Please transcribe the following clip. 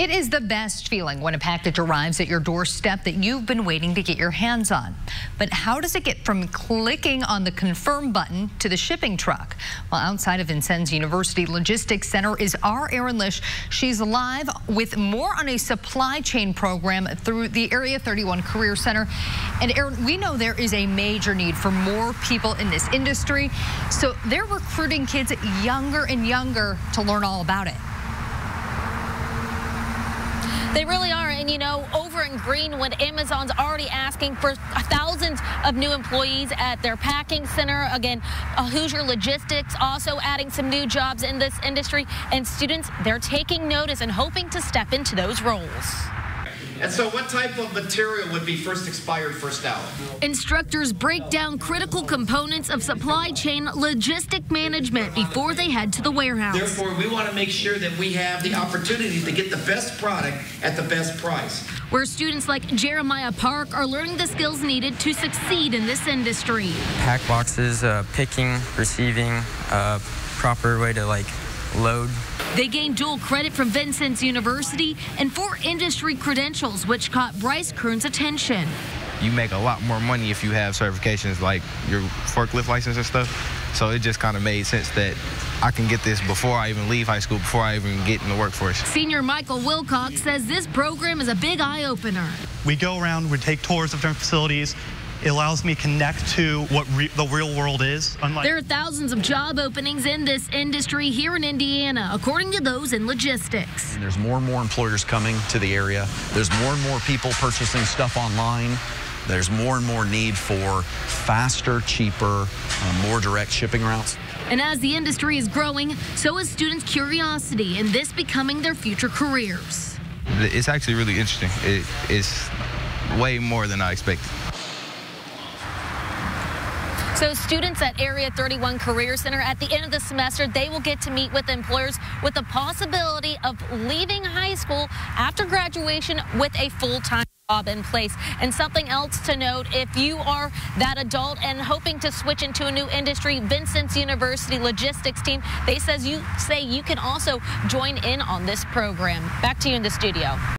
It is the best feeling when a package arrives at your doorstep that you've been waiting to get your hands on. But how does it get from clicking on the confirm button to the shipping truck? Well, outside of Vincennes University Logistics Center is our Erin Lisch. She's live with more on a supply chain program through the Area 31 Career Center. And Erin, we know there is a major need for more people in this industry. So they're recruiting kids younger and younger to learn all about it. They really are. And, you know, over in Greenwood, Amazon's already asking for thousands of new employees at their packing center. Again, uh, Hoosier Logistics also adding some new jobs in this industry. And students, they're taking notice and hoping to step into those roles. And so what type of material would be first expired, first out? Instructors break down critical components of supply chain logistic management before they head to the warehouse. Therefore, we want to make sure that we have the opportunity to get the best product at the best price. Where students like Jeremiah Park are learning the skills needed to succeed in this industry. Pack boxes, uh, picking, receiving, uh, proper way to like load. They gained dual credit from Vincennes University and four industry credentials, which caught Bryce Kern's attention. You make a lot more money if you have certifications like your forklift license and stuff. So it just kind of made sense that I can get this before I even leave high school, before I even get in the workforce. Senior Michael Wilcox says this program is a big eye opener. We go around, we take tours of different facilities, it allows me to connect to what re the real world is. Unlike there are thousands of job openings in this industry here in Indiana, according to those in logistics. And there's more and more employers coming to the area. There's more and more people purchasing stuff online. There's more and more need for faster, cheaper, uh, more direct shipping routes. And as the industry is growing, so is students' curiosity in this becoming their future careers. It's actually really interesting. It, it's way more than I expected. So students at Area 31 Career Center at the end of the semester, they will get to meet with employers with the possibility of leaving high school after graduation with a full-time job in place. And something else to note, if you are that adult and hoping to switch into a new industry, Vincennes University logistics team, they says you say you can also join in on this program. Back to you in the studio.